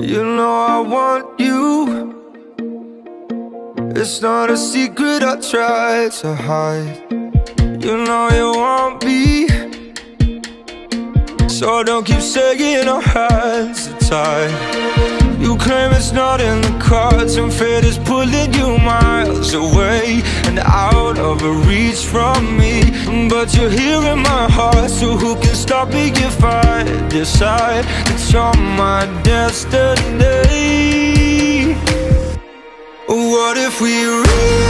You know I want you. It's not a secret I try to hide. You know you want me So don't keep saying our hands are tied you claim it's not in the cards And fate is pulling you miles away And out of reach from me. But you're here in my heart So who can stop me if I decide That you're my destiny? What if we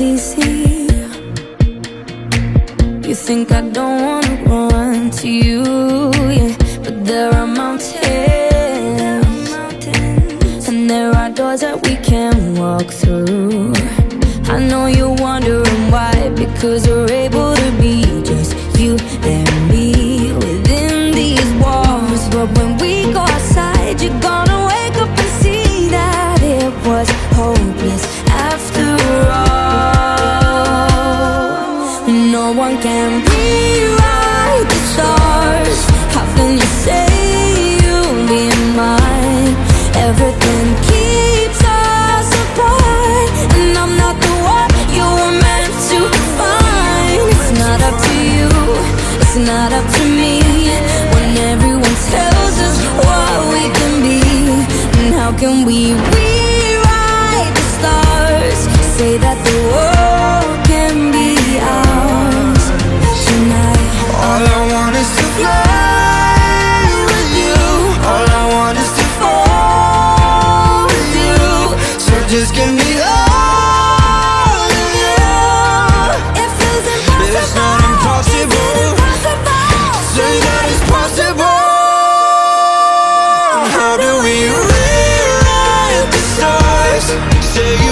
easy You think I don't wanna run to you yeah. But there are mountains And there are doors that we can walk through I know you're wondering why Because we're able rewrite the stars. How can you say you'll be mine? Everything keeps us apart And I'm not the one you were meant to find. It's not up to you, it's not up to me. When everyone tells us what we can be And how can we stars? Say you